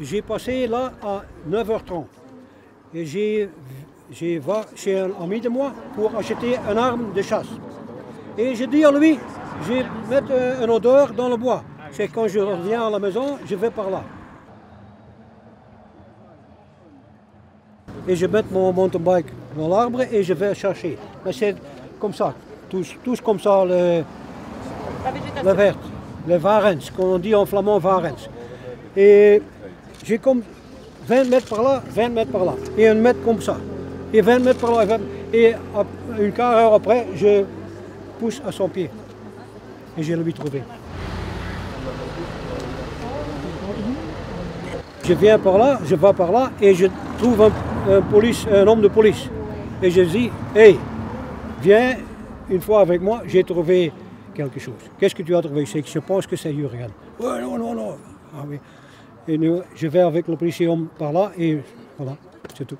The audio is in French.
j'ai passé là à 9h30. Et j'ai j'ai va chez un ami de moi pour acheter une arme de chasse. Et j'ai dit à lui, je vais mettre un odeur dans le bois. C'est quand je reviens à la maison, je vais par là. Et je mets mon mountain bike dans l'arbre et je vais chercher. Mais c'est comme ça, tous, tous comme ça, le, La végétation. le vert, le varens, qu'on dit en flamand varens. Et j'ai comme 20 mètres par là, 20 mètres par là, et un mètre comme ça. Et 20 mètres par là, et 20 et ap- une quart heure après, je pousse à son pied. Et je l'ai trouvé. Je viens par là, je vais par là, et je trouve un, un homme de police. Et je dis, hey, viens une fois avec moi, j'ai trouvé quelque chose. Qu'est-ce que tu as trouvé je pense que c'est Jurgen. Ouais, non, non, non. Ah. Et nous, je vais avec le policier homme par là et voilà, c'est tout.